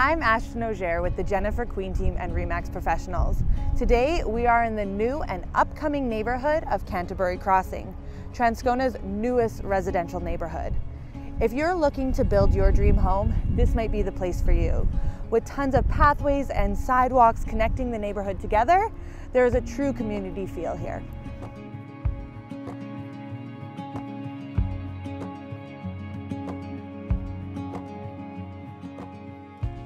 I'm Ashton Auger with the Jennifer Queen team and Remax Professionals. Today we are in the new and upcoming neighborhood of Canterbury Crossing, Transcona's newest residential neighborhood. If you're looking to build your dream home, this might be the place for you. With tons of pathways and sidewalks connecting the neighborhood together, there is a true community feel here.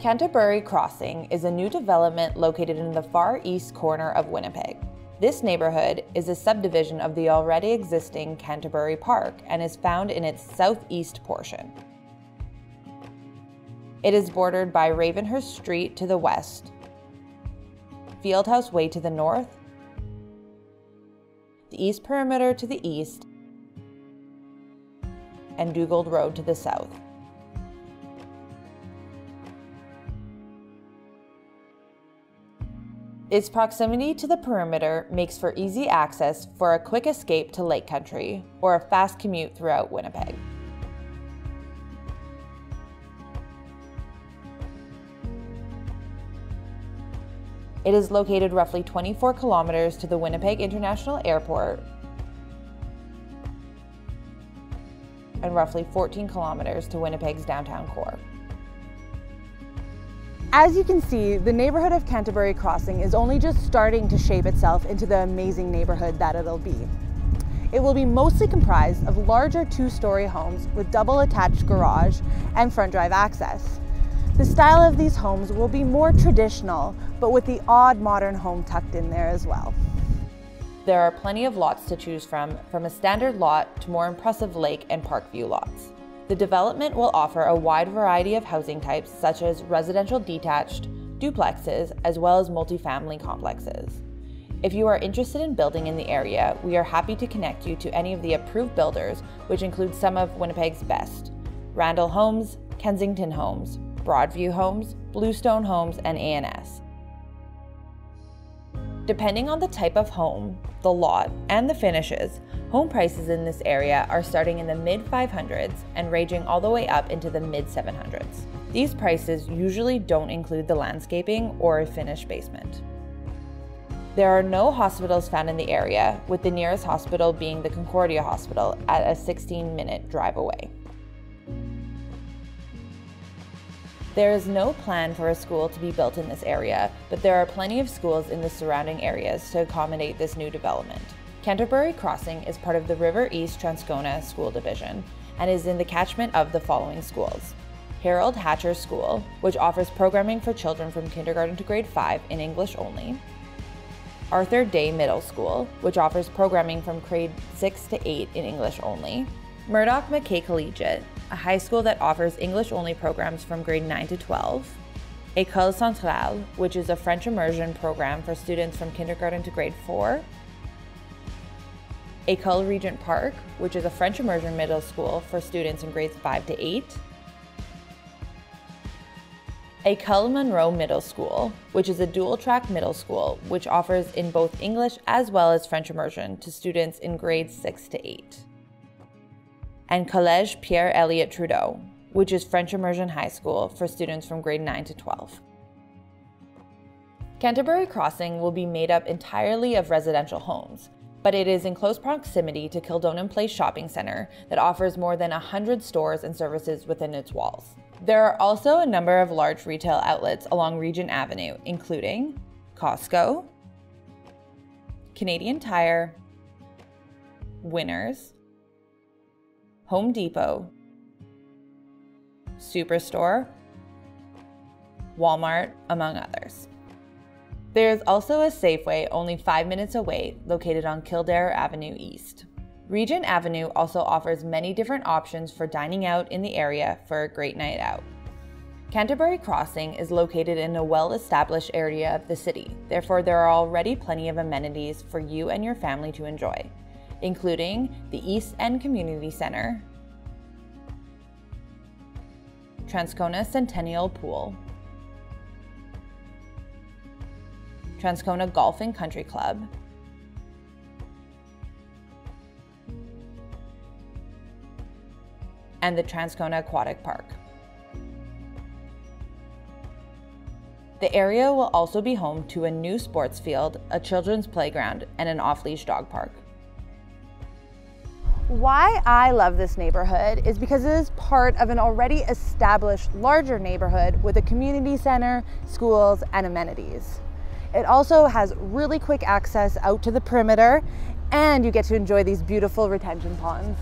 Canterbury Crossing is a new development located in the far east corner of Winnipeg. This neighborhood is a subdivision of the already existing Canterbury Park and is found in its southeast portion. It is bordered by Ravenhurst Street to the west, Fieldhouse Way to the north, the East Perimeter to the east, and Dugald Road to the south. Its proximity to the perimeter makes for easy access for a quick escape to Lake Country or a fast commute throughout Winnipeg. It is located roughly 24 kilometers to the Winnipeg International Airport and roughly 14 kilometers to Winnipeg's downtown core. As you can see, the neighborhood of Canterbury Crossing is only just starting to shape itself into the amazing neighborhood that it'll be. It will be mostly comprised of larger two-story homes with double attached garage and front drive access. The style of these homes will be more traditional, but with the odd modern home tucked in there as well. There are plenty of lots to choose from, from a standard lot to more impressive lake and park view lots. The development will offer a wide variety of housing types such as residential detached, duplexes, as well as multifamily complexes. If you are interested in building in the area, we are happy to connect you to any of the approved builders, which include some of Winnipeg's best Randall Homes, Kensington Homes, Broadview Homes, Bluestone Homes, and ANS. Depending on the type of home, the lot, and the finishes, home prices in this area are starting in the mid 500s and ranging all the way up into the mid 700s. These prices usually don't include the landscaping or a finished basement. There are no hospitals found in the area, with the nearest hospital being the Concordia Hospital at a 16 minute drive away. There is no plan for a school to be built in this area, but there are plenty of schools in the surrounding areas to accommodate this new development. Canterbury Crossing is part of the River East Transcona School Division and is in the catchment of the following schools. Harold Hatcher School, which offers programming for children from kindergarten to grade 5 in English only. Arthur Day Middle School, which offers programming from grade 6 to 8 in English only. Murdoch MacKay Collegiate, a high school that offers English-only programs from grade 9 to 12. École Centrale, which is a French immersion program for students from kindergarten to grade 4. École Regent Park, which is a French immersion middle school for students in grades 5 to 8. École Munroe Middle School, which is a dual-track middle school which offers in both English as well as French immersion to students in grades 6 to 8 and Collège Pierre Elliott Trudeau, which is French immersion high school for students from grade 9 to 12. Canterbury Crossing will be made up entirely of residential homes, but it is in close proximity to Kildonan Place Shopping Centre that offers more than 100 stores and services within its walls. There are also a number of large retail outlets along Regent Avenue, including Costco, Canadian Tire, Winners, Home Depot, Superstore, Walmart, among others. There is also a Safeway only five minutes away, located on Kildare Avenue East. Regent Avenue also offers many different options for dining out in the area for a great night out. Canterbury Crossing is located in a well established area of the city, therefore, there are already plenty of amenities for you and your family to enjoy including the East End Community Center, Transcona Centennial Pool, Transcona Golf and Country Club, and the Transcona Aquatic Park. The area will also be home to a new sports field, a children's playground, and an off-leash dog park. Why I love this neighborhood is because it is part of an already established larger neighborhood with a community center, schools, and amenities. It also has really quick access out to the perimeter and you get to enjoy these beautiful retention ponds.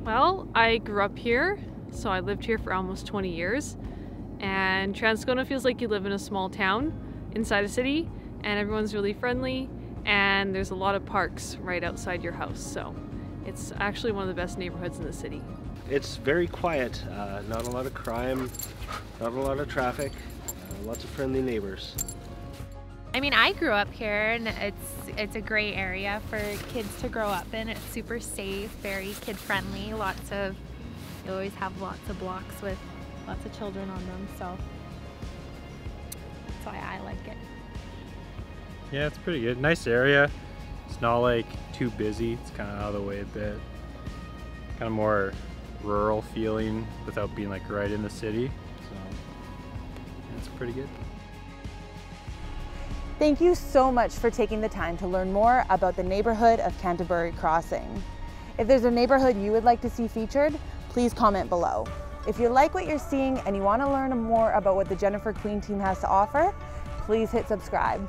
Well, I grew up here so I lived here for almost 20 years. And Transcona feels like you live in a small town inside a city, and everyone's really friendly, and there's a lot of parks right outside your house. So it's actually one of the best neighborhoods in the city. It's very quiet, uh, not a lot of crime, not a lot of traffic, uh, lots of friendly neighbors. I mean, I grew up here, and it's it's a great area for kids to grow up in. It's super safe, very kid friendly, lots of you always have lots of blocks with lots of children on them, so that's why I like it. Yeah, it's pretty good. Nice area. It's not like too busy. It's kind of out of the way a bit. Kind of more rural feeling without being like right in the city. So it's pretty good. Thank you so much for taking the time to learn more about the neighborhood of Canterbury Crossing. If there's a neighborhood you would like to see featured, please comment below. If you like what you're seeing and you want to learn more about what the Jennifer Queen team has to offer, please hit subscribe.